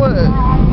我